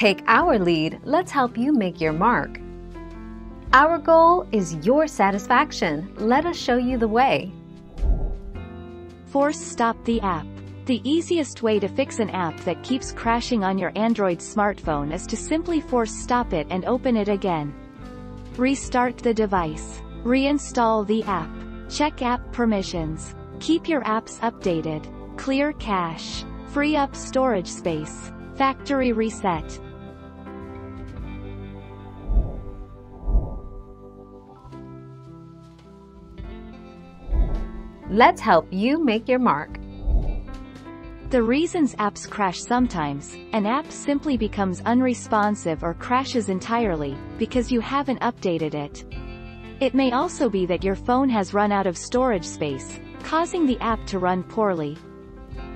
Take our lead, let's help you make your mark. Our goal is your satisfaction. Let us show you the way. Force stop the app. The easiest way to fix an app that keeps crashing on your Android smartphone is to simply force stop it and open it again. Restart the device. Reinstall the app. Check app permissions. Keep your apps updated. Clear cache. Free up storage space. Factory reset. Let's help you make your mark. The reasons apps crash sometimes, an app simply becomes unresponsive or crashes entirely, because you haven't updated it. It may also be that your phone has run out of storage space, causing the app to run poorly.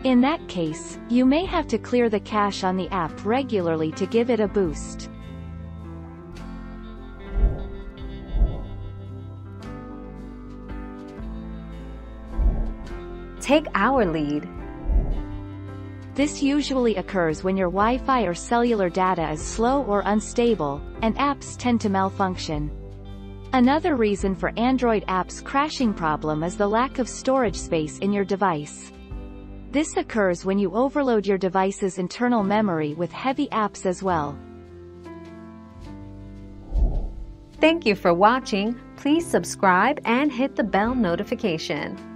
In that case, you may have to clear the cache on the app regularly to give it a boost. Take our lead. This usually occurs when your Wi-Fi or cellular data is slow or unstable, and apps tend to malfunction. Another reason for Android apps crashing problem is the lack of storage space in your device. This occurs when you overload your device's internal memory with heavy apps as well. Thank you for watching. Please subscribe and hit the bell notification.